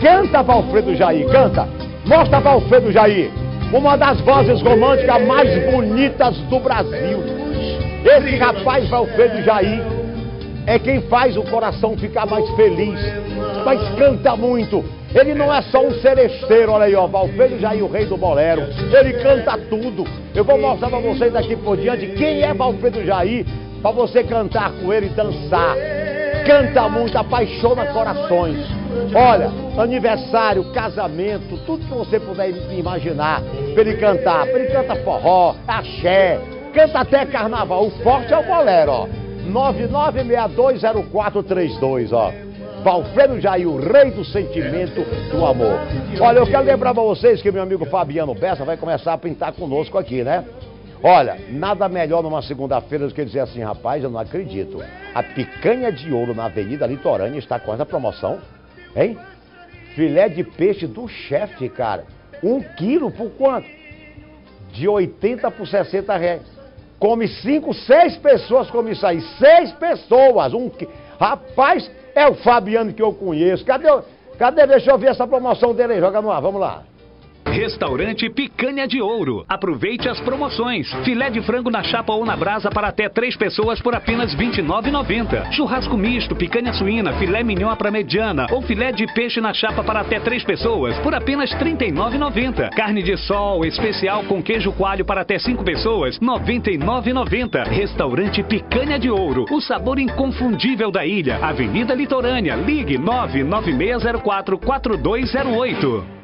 Canta, Valfredo Jair, canta. Mostra, Valfredo Jair, uma das vozes românticas mais bonitas do Brasil. Esse rapaz, Valfredo Jair, é quem faz o coração ficar mais feliz, mas canta muito. Ele não é só um seresteiro, olha aí, ó, Valfredo Jair, o rei do bolero. Ele canta tudo. Eu vou mostrar para vocês daqui por diante quem é Valfredo Jair, para você cantar com ele e dançar. Canta muito, apaixona corações. Olha, aniversário, casamento, tudo que você puder imaginar, para ele cantar. Ele canta forró, axé, canta até carnaval. O forte é o bolero, ó. 99620432, ó. Valfredo Jair, o rei do sentimento do amor. Olha, eu quero lembrar para vocês que meu amigo Fabiano Bessa vai começar a pintar conosco aqui, né? Olha, nada melhor numa segunda-feira do que dizer assim, rapaz, eu não acredito. A picanha de ouro na Avenida Litorânea está com essa promoção, hein? Filé de peixe do chefe, cara. Um quilo por quanto? De 80 por 60 reais. Come cinco, seis pessoas come isso aí. Seis pessoas. Um, rapaz, é o Fabiano que eu conheço. Cadê, cadê? Deixa eu ver essa promoção dele aí. Joga no ar, vamos lá. Restaurante Picanha de Ouro. Aproveite as promoções. Filé de frango na chapa ou na brasa para até três pessoas por apenas R$ 29,90. Churrasco misto, picanha suína, filé mignon para mediana ou filé de peixe na chapa para até três pessoas por apenas R$ 39,90. Carne de sol especial com queijo coalho para até cinco pessoas, R$ 99,90. Restaurante Picanha de Ouro. O sabor inconfundível da ilha. Avenida Litorânea. Ligue 99604 4208.